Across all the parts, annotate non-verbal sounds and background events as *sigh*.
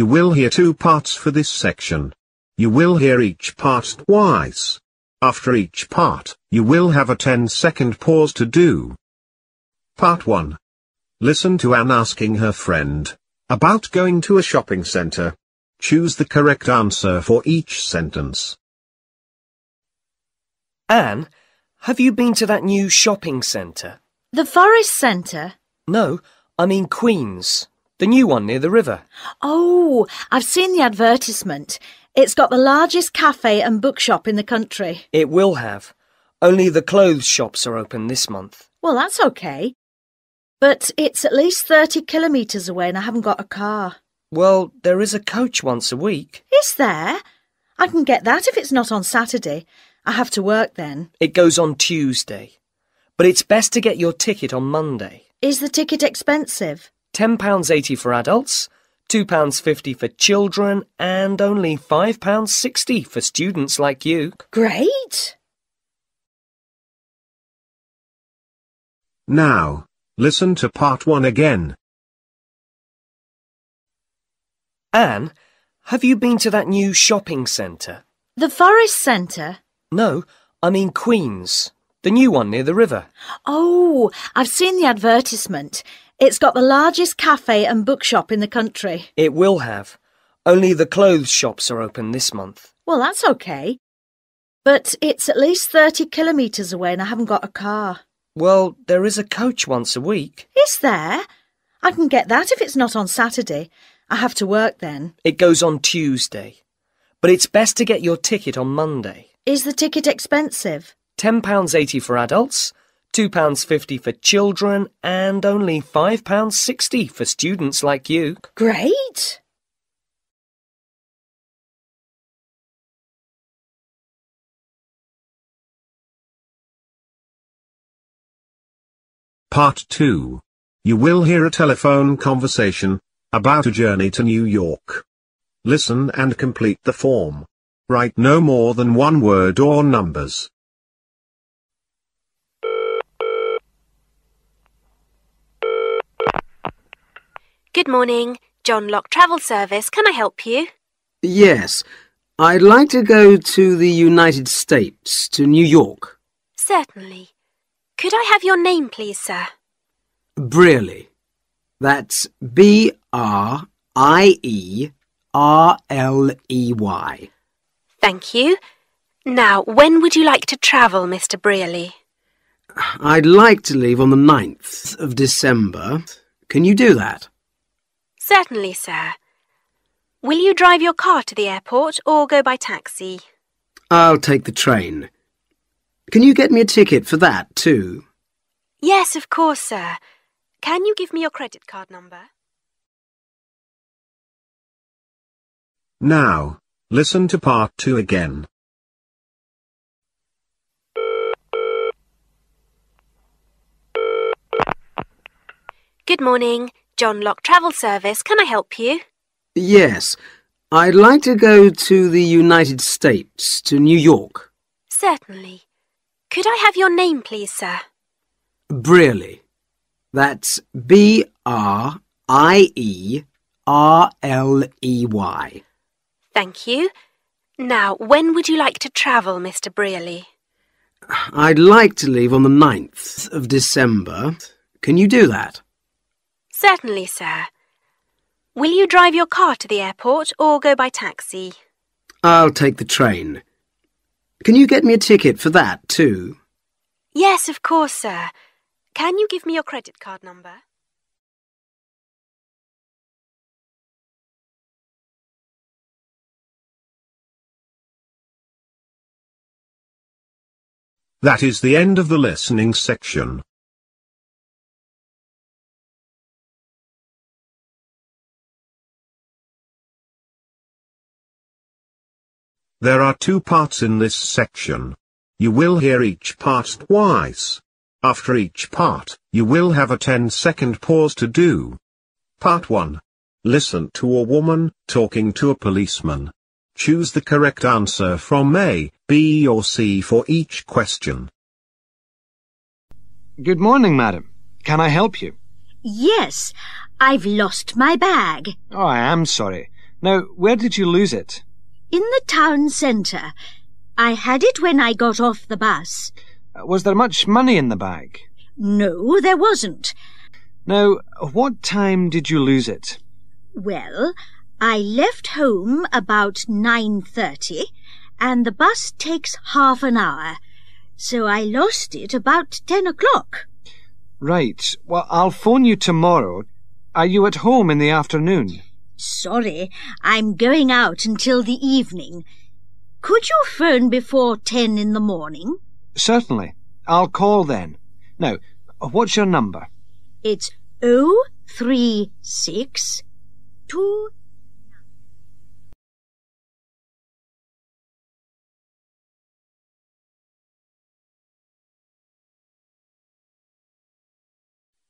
You will hear two parts for this section. You will hear each part twice. After each part, you will have a 10 second pause to do. Part 1. Listen to Anne asking her friend about going to a shopping center. Choose the correct answer for each sentence. Anne, have you been to that new shopping centre? The Forest Centre? No, I mean Queen's. The new one near the river. Oh, I've seen the advertisement. It's got the largest cafe and bookshop in the country. It will have. Only the clothes shops are open this month. Well, that's okay. But it's at least 30 kilometres away and I haven't got a car. Well, there is a coach once a week. Is there? I can get that if it's not on Saturday. I have to work then. It goes on Tuesday. But it's best to get your ticket on Monday. Is the ticket expensive? £10.80 for adults, £2.50 for children, and only £5.60 for students like you. Great! Now, listen to part 1 again. Anne, have you been to that new shopping centre? The Forest Centre? No, I mean Queen's. The new one near the river. Oh, I've seen the advertisement. It's got the largest cafe and bookshop in the country. It will have. Only the clothes shops are open this month. Well, that's okay. But it's at least 30 kilometres away and I haven't got a car. Well, there is a coach once a week. Is there? I can get that if it's not on Saturday. I have to work then. It goes on Tuesday. But it's best to get your ticket on Monday. Is the ticket expensive? £10.80 for adults, £2.50 for children, and only £5.60 for students like you. Great! Part 2. You will hear a telephone conversation about a journey to New York. Listen and complete the form. Write no more than one word or numbers. Good morning. John Locke Travel Service. Can I help you? Yes. I'd like to go to the United States, to New York. Certainly. Could I have your name, please, sir? Brierley. That's B R I E R L E Y. Thank you. Now, when would you like to travel, Mr. Brierley? I'd like to leave on the 9th of December. Can you do that? Certainly, sir. Will you drive your car to the airport or go by taxi? I'll take the train. Can you get me a ticket for that, too? Yes, of course, sir. Can you give me your credit card number? Now, listen to part 2 again. Good morning. John Locke Travel Service. Can I help you? Yes. I'd like to go to the United States, to New York. Certainly. Could I have your name, please, sir? Brierley. That's B R I E R L E Y. Thank you. Now, when would you like to travel, Mr. Brierley? I'd like to leave on the 9th of December. Can you do that? Certainly, sir. Will you drive your car to the airport or go by taxi? I'll take the train. Can you get me a ticket for that, too? Yes, of course, sir. Can you give me your credit card number? That is the end of the listening section. There are two parts in this section. You will hear each part twice. After each part, you will have a 10 second pause to do. Part 1. Listen to a woman talking to a policeman. Choose the correct answer from A, B or C for each question. Good morning, madam. Can I help you? Yes, I've lost my bag. Oh, I am sorry. Now, where did you lose it? In the town centre. I had it when I got off the bus. Uh, Was there much money in the bag? No, there wasn't. Now, what time did you lose it? Well, I left home about 9.30 and the bus takes half an hour. So I lost it about 10 o'clock. Right. Well, I'll phone you tomorrow. Are you at home in the afternoon? Sorry, I'm going out until the evening. Could you phone before 10 in the morning? Certainly. I'll call then. Now, what's your number? It's O three six two.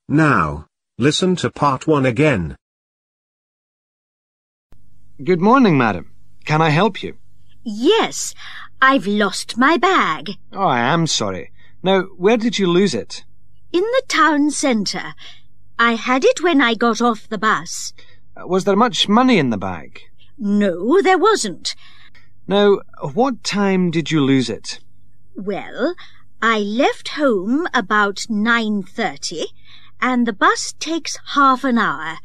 Now, listen to part 1 again. Good morning, madam. Can I help you? Yes, I've lost my bag. Oh, I am sorry. Now, where did you lose it? In the town centre. I had it when I got off the bus. Uh, Was there much money in the bag? No, there wasn't. Now, what time did you lose it? Well, I left home about 9.30 and the bus takes half an hour.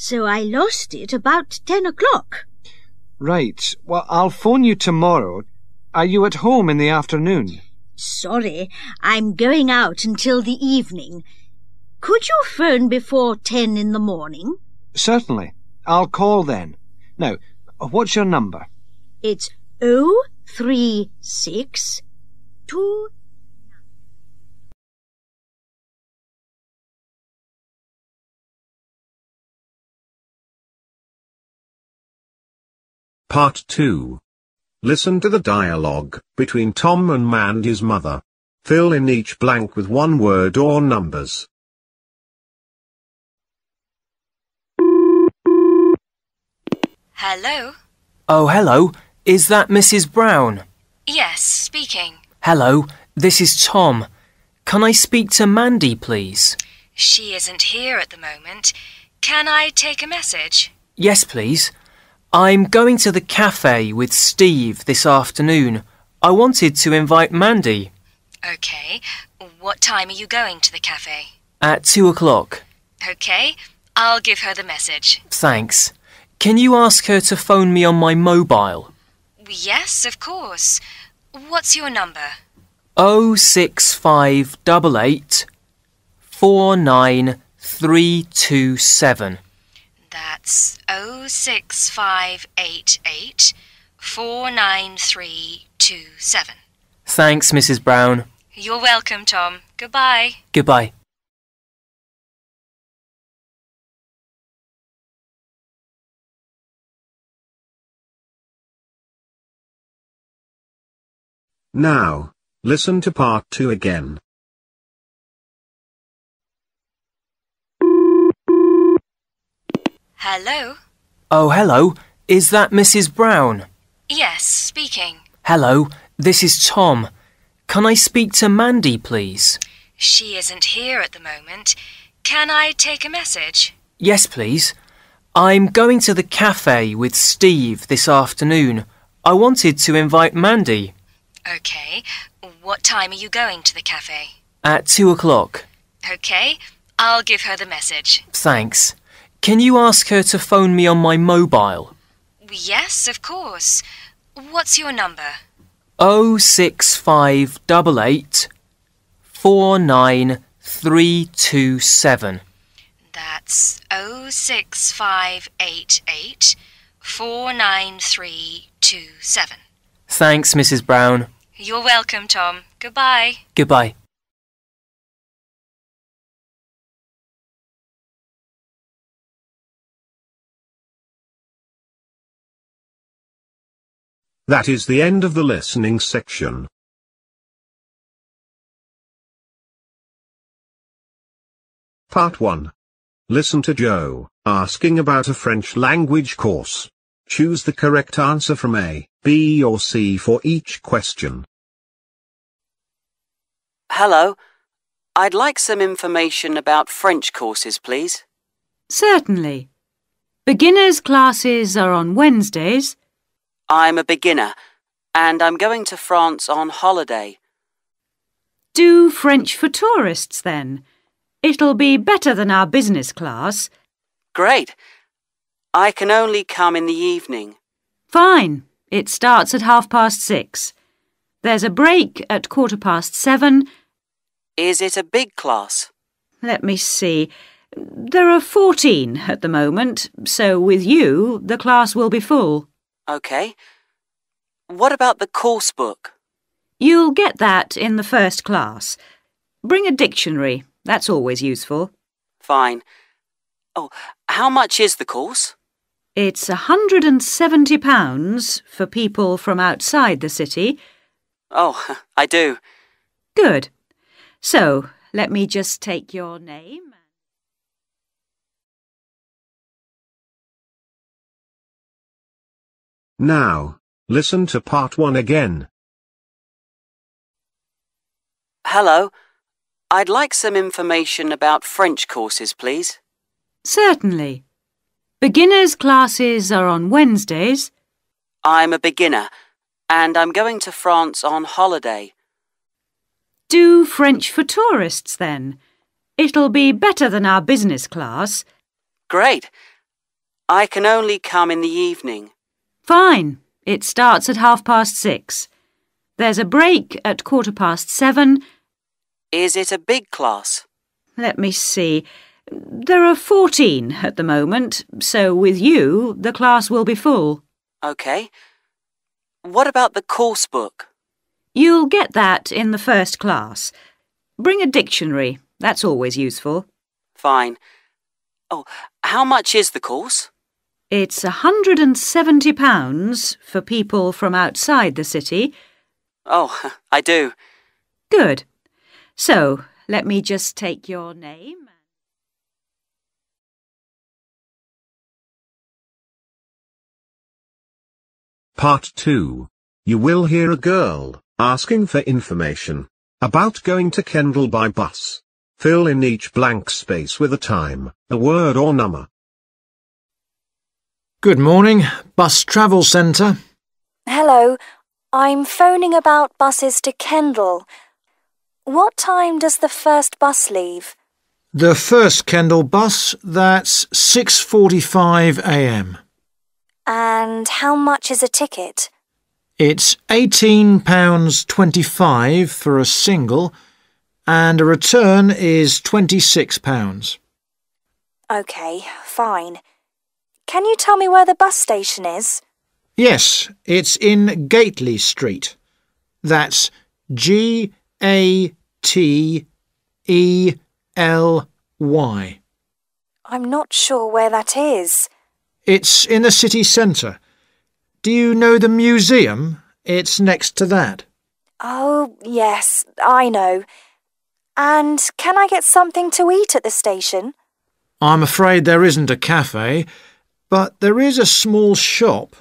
So I lost it about 10 o'clock. Right. Well, I'll phone you tomorrow. Are you at home in the afternoon? Sorry, I'm going out until the evening. Could you phone before 10 in the morning? Certainly. I'll call then. Now, what's your number? It's O three six two. Part 2. Listen to the dialogue between Tom and Mandy's mother. Fill in each blank with one word or numbers. Hello? Oh, hello. Is that Mrs. Brown? Yes, speaking. Hello, this is Tom. Can I speak to Mandy, please? She isn't here at the moment. Can I take a message? Yes, please. I'm going to the cafe with Steve this afternoon. I wanted to invite Mandy Okay. What time are you going to the cafe? at two o'clock. Okay. I'll give her the message. Thanks. Can you ask her to phone me on my mobile? Yes, of course. What's your number? Oh six five double eight four nine three two seven. That's oh six five eight eight four nine three two seven. Thanks, Mrs. Brown. You're welcome, Tom. Goodbye. Goodbye. Now, listen to part 2 again. Hello? Oh, hello. Is that Mrs. Brown? Yes, speaking. Hello, this is Tom. Can I speak to Mandy, please? She isn't here at the moment. Can I take a message? Yes, please. I'm going to the cafe with Steve this afternoon. I wanted to invite Mandy Okay. What time are you going to the cafe? at two o'clock. Okay. I'll give her the message. Thanks. Can you ask her to phone me on my mobile? Yes, of course. What's your number? Oh six five double eight four nine three two seven. That's oh six five eight eight four nine three two seven. Thanks, Mrs. Brown. You're welcome, Tom. Goodbye. Goodbye. That is the end of the listening section. Part 1. Listen to Joe, asking about a French language course. Choose the correct answer from A, B or C for each question. Hello. I'd like some information about French courses, please. Certainly. Beginners classes are on Wednesdays. I'm a beginner, and I'm going to France on holiday. Do French for tourists then. It'll be better than our business class. Great. I can only come in the evening. Fine. It starts at half past six. There's a break at quarter past seven. Is it a big class? Let me see. There are 14 at the moment, so with you, the class will be full. OK. What about the course book? You'll get that in the first class. Bring a dictionary. That's always useful. Fine. Oh, how much is the course? It's a hundred and seventy pounds for people from outside the city. Oh, *laughs* I do. Good. So, let me just take your name. Now, listen to part one again. Hello. I'd like some information about French courses, please. Certainly. Beginners classes are on Wednesdays. I'm a beginner, and I'm going to France on holiday. Do French for tourists then. It'll be better than our business class. Great. I can only come in the evening. Fine. It starts at half past six. There's a break at quarter past seven. Is it a big class? Let me see. There are 14 at the moment, so with you, the class will be full. OK. What about the course book? You'll get that in the first class. Bring a dictionary. That's always useful. Fine. Oh, how much is the course? It's a hundred and seventy pounds for people from outside the city. Oh, I do. Good. So, let me just take your name. Part 2. You will hear a girl asking for information about going to Kendal by bus. Fill in each blank space with a time, a word or number. Good morning, Bus Travel Centre. Hello, I'm phoning about buses to Kendal. What time does the first bus leave? The first Kendal bus, that's 6.45am. And how much is a ticket? It's £18.25 for a single, and a return is £26. OK, fine. Can you tell me where the bus station is? Yes, it's in Gately Street. That's G A T E L Y. I'm not sure where that is. It's in the city centre. Do you know the museum? It's next to that. Oh, yes, I know. And can I get something to eat at the station? I'm afraid there isn't a cafe, but there is a small shop.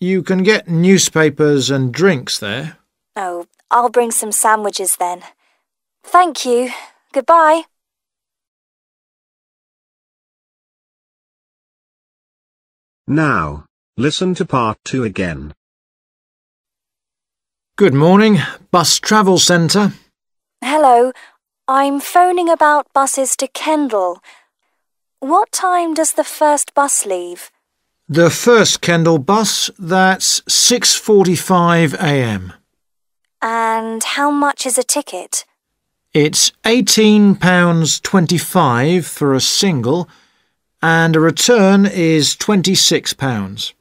You can get newspapers and drinks there. Oh, I'll bring some sandwiches then. Thank you. Goodbye. Now, listen to part 2 again. Good morning, Bus Travel Centre. Hello, I'm phoning about buses to Kendal. What time does the first bus leave? The first Kendal bus, that's 6.45am. And how much is a ticket? It's £18.25 for a single, and a return is £26.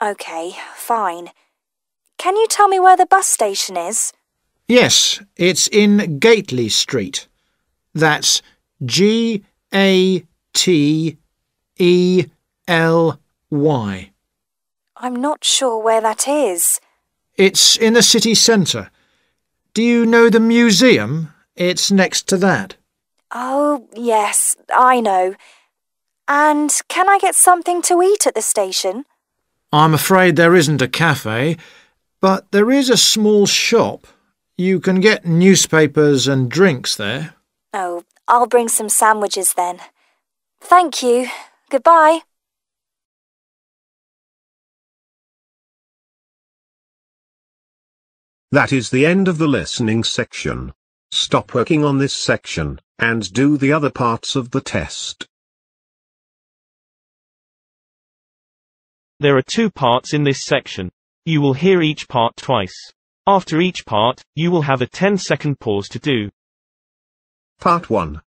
OK, fine. Can you tell me where the bus station is? Yes, it's in Gately Street. That's G A T E L Y. I'm not sure where that is. It's in the city centre. Do you know the museum? It's next to that. Oh, yes, I know. And can I get something to eat at the station? I'm afraid there isn't a cafe, but there is a small shop. You can get newspapers and drinks there. Oh, I'll bring some sandwiches then. Thank you. Goodbye. That is the end of the listening section. Stop working on this section, and do the other parts of the test. There are two parts in this section. You will hear each part twice. After each part, you will have a 10-second pause to do. Part 1.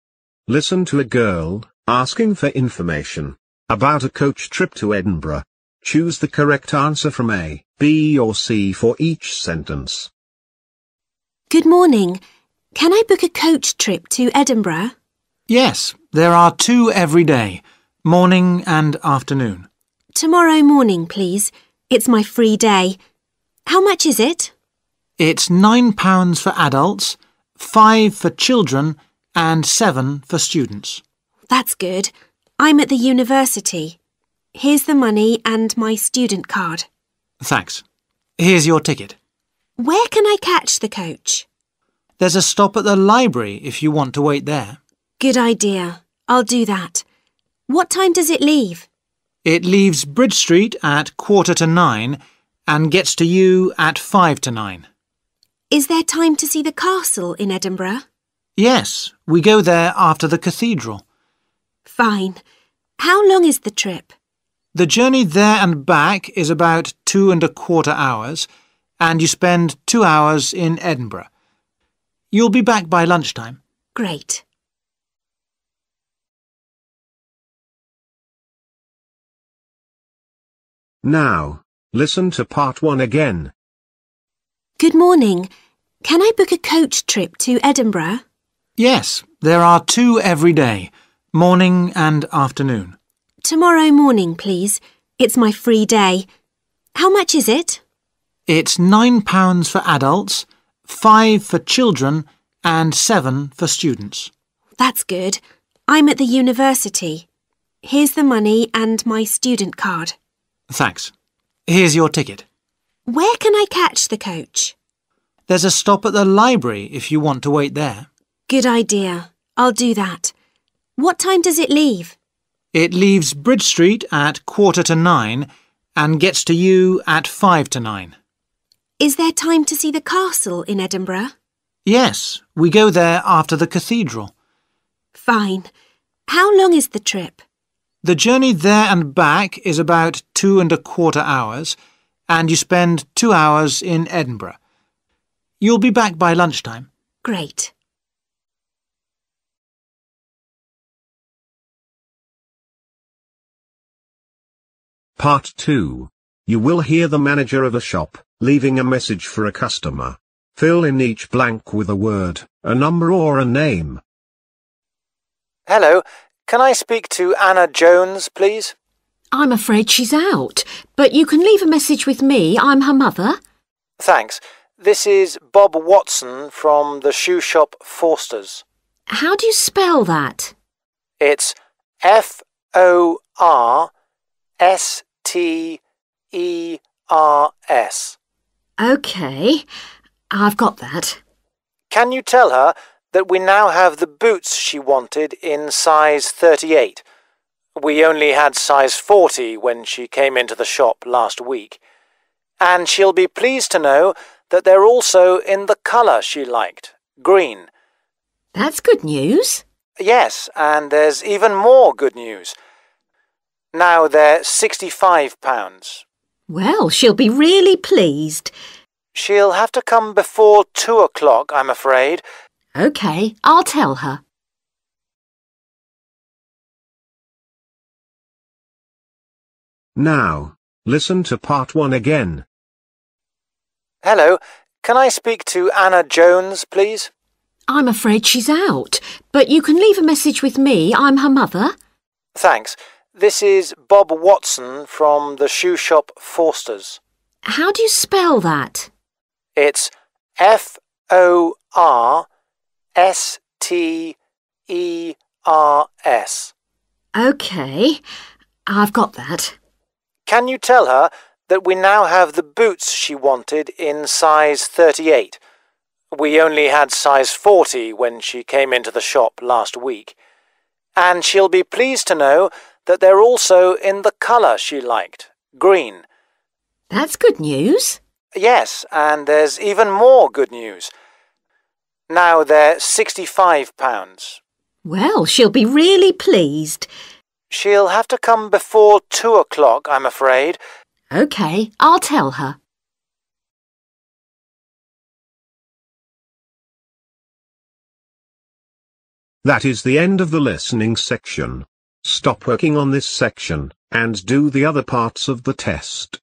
Listen to a girl, asking for information, about a coach trip to Edinburgh. Choose the correct answer from A, B or C for each sentence. Good morning. Can I book a coach trip to Edinburgh? Yes, there are two every day, morning and afternoon. Tomorrow morning, please. It's my free day. How much is it? It's £9 for adults, 5 for children, and 7 for students. That's good. I'm at the university. Here's the money and my student card. Thanks. Here's your ticket. Where can I catch the coach? There's a stop at the library if you want to wait there. Good idea. I'll do that. What time does it leave? It leaves Bridge Street at quarter to nine and gets to you at five to nine. Is there time to see the castle in Edinburgh? Yes, we go there after the cathedral. Fine. How long is the trip? The journey there and back is about two and a quarter hours, and you spend two hours in Edinburgh. You'll be back by lunchtime. Great. Now, listen to part 1 again. Good morning. Can I book a coach trip to Edinburgh? Yes, there are two every day, morning and afternoon. Tomorrow morning, please. It's my free day. How much is it? It's £9 for adults, 5 for children, and 7 for students. That's good. I'm at the university. Here's the money and my student card. Thanks. Here's your ticket. Where can I catch the coach? There's a stop at the library if you want to wait there. Good idea. I'll do that. What time does it leave? It leaves Bridge Street at quarter to nine and gets to you at five to nine. Is there time to see the castle in Edinburgh? Yes, we go there after the cathedral. Fine. How long is the trip? The journey there and back is about two and a quarter hours, and you spend two hours in Edinburgh. You'll be back by lunchtime. Great. Part 2. You will hear the manager of a shop, leaving a message for a customer. Fill in each blank with a word, a number or a name. Hello, can I speak to Anna Jones, please? I'm afraid she's out, but you can leave a message with me. I'm her mother. Thanks. This is Bob Watson from the shoe shop Forster's. How do you spell that? It's F O R S T E R S. OK. I've got that. Can you tell her that we now have the boots she wanted in size 38? We only had size 40 when she came into the shop last week. And she'll be pleased to know that they're also in the colour she liked, green. That's good news. Yes, and there's even more good news. Now they're £65. Well, she'll be really pleased. She'll have to come before two o'clock, I'm afraid. OK, I'll tell her. Now, listen to part 1 again. Hello, can I speak to Anna Jones, please? I'm afraid she's out, but you can leave a message with me. I'm her mother. Thanks. This is Bob Watson from the shoe shop Forster's. How do you spell that? It's F O R S T E R S. OK. I've got that. Can you tell her that we now have the boots she wanted in size 38? We only had size 40 when she came into the shop last week. And she'll be pleased to know that they're also in the colour she liked, green. That's good news. Yes, and there's even more good news. Now they're £65. Well, she'll be really pleased. She'll have to come before two o'clock, I'm afraid. OK, I'll tell her. That is the end of the listening section. Stop working on this section, and do the other parts of the test.